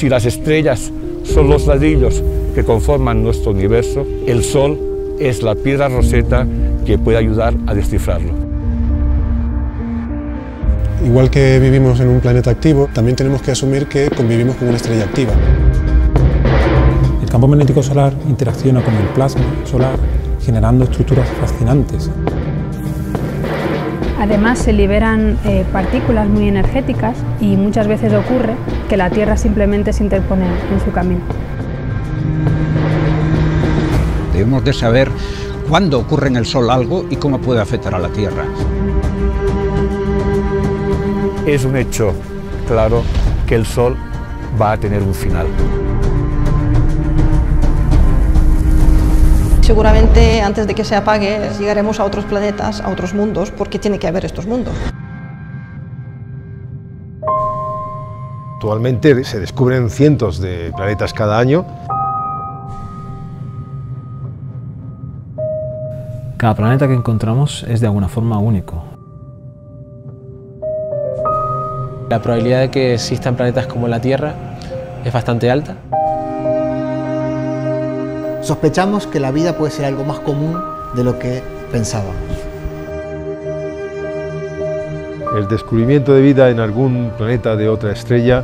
Si las estrellas son los ladrillos que conforman nuestro universo, el Sol es la piedra roseta que puede ayudar a descifrarlo. Igual que vivimos en un planeta activo, también tenemos que asumir que convivimos con una estrella activa. El campo magnético solar interacciona con el plasma solar generando estructuras fascinantes. Además se liberan eh, partículas muy energéticas y muchas veces ocurre que la Tierra simplemente se interpone en su camino. Debemos de saber cuándo ocurre en el Sol algo y cómo puede afectar a la Tierra. Es un hecho claro que el Sol va a tener un final. Seguramente antes de que se apague llegaremos a otros planetas, a otros mundos, porque tiene que haber estos mundos. Actualmente se descubren cientos de planetas cada año. Cada planeta que encontramos es de alguna forma único. La probabilidad de que existan planetas como la Tierra es bastante alta. Sospechamos que la vida puede ser algo más común de lo que pensábamos. El descubrimiento de vida en algún planeta de otra estrella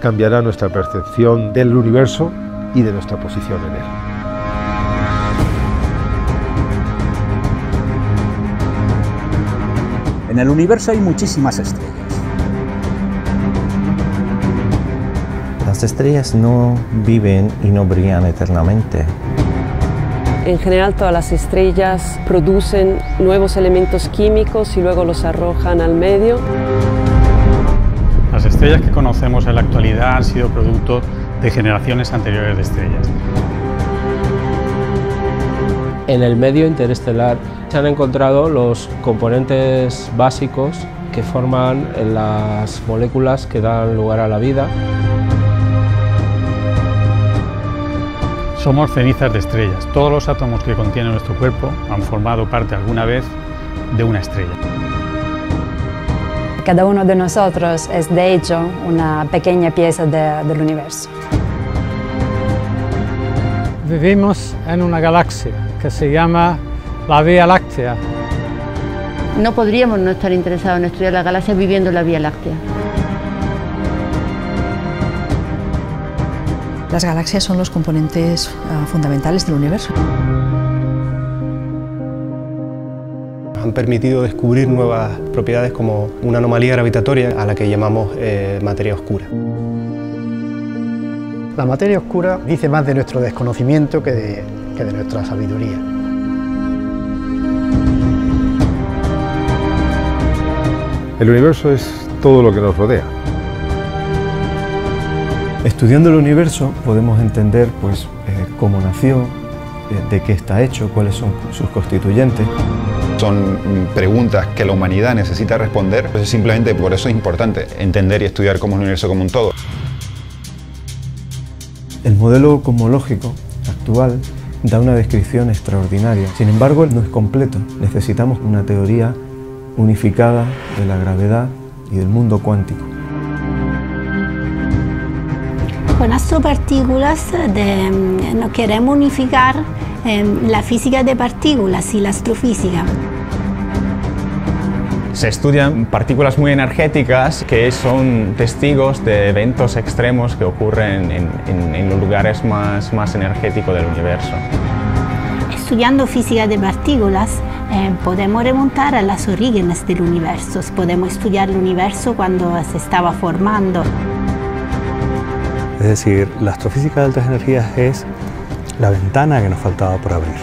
cambiará nuestra percepción del universo y de nuestra posición en él. En el universo hay muchísimas estrellas. Las estrellas no viven y no brillan eternamente. En general todas las estrellas producen nuevos elementos químicos y luego los arrojan al medio. Las estrellas que conocemos en la actualidad han sido producto de generaciones anteriores de estrellas. En el medio interestelar se han encontrado los componentes básicos que forman las moléculas que dan lugar a la vida. Somos cenizas de estrellas. Todos los átomos que contiene nuestro cuerpo han formado parte alguna vez de una estrella. Cada uno de nosotros es de hecho una pequeña pieza de, del universo. Vivimos en una galaxia que se llama la Vía Láctea. No podríamos no estar interesados en estudiar la galaxia viviendo en la Vía Láctea. Las galaxias son los componentes uh, fundamentales del universo. Han permitido descubrir nuevas propiedades como una anomalía gravitatoria a la que llamamos eh, materia oscura. La materia oscura dice más de nuestro desconocimiento que de, que de nuestra sabiduría. El universo es todo lo que nos rodea. Estudiando el universo podemos entender pues, eh, cómo nació, eh, de qué está hecho, cuáles son sus constituyentes. Son preguntas que la humanidad necesita responder, pues simplemente por eso es importante entender y estudiar cómo es el universo como un todo. El modelo cosmológico actual da una descripción extraordinaria. Sin embargo, no es completo. Necesitamos una teoría unificada de la gravedad y del mundo cuántico. Con astropartículas de, no queremos unificar eh, la física de partículas y la astrofísica. Se estudian partículas muy energéticas que son testigos de eventos extremos que ocurren en, en, en los lugares más, más energéticos del universo. Estudiando física de partículas eh, podemos remontar a los orígenes del universo, podemos estudiar el universo cuando se estaba formando. Es decir, la astrofísica de altas energías es la ventana que nos faltaba por abrir.